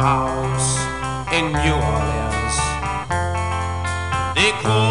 house in New Orleans. They call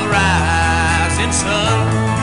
the rising sun.